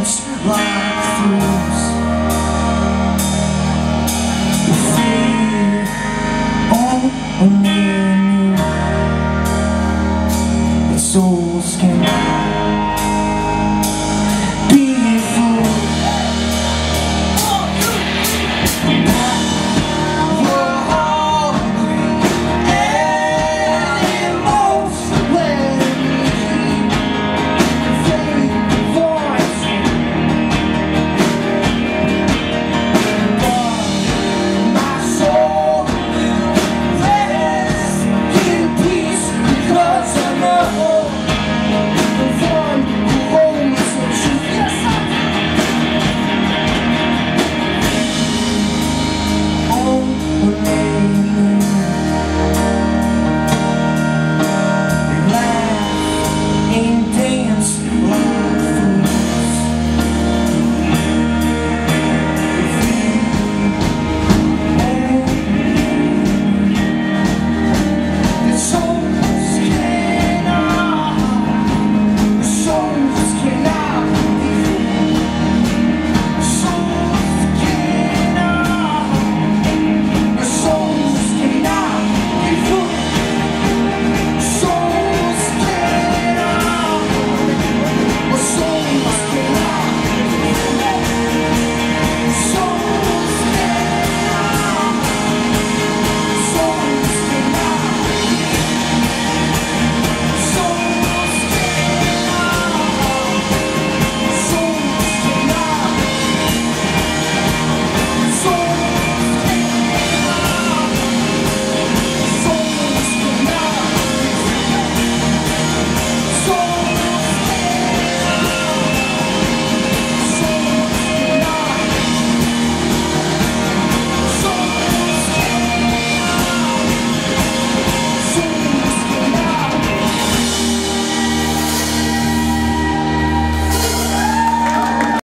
danced like fools. Fear all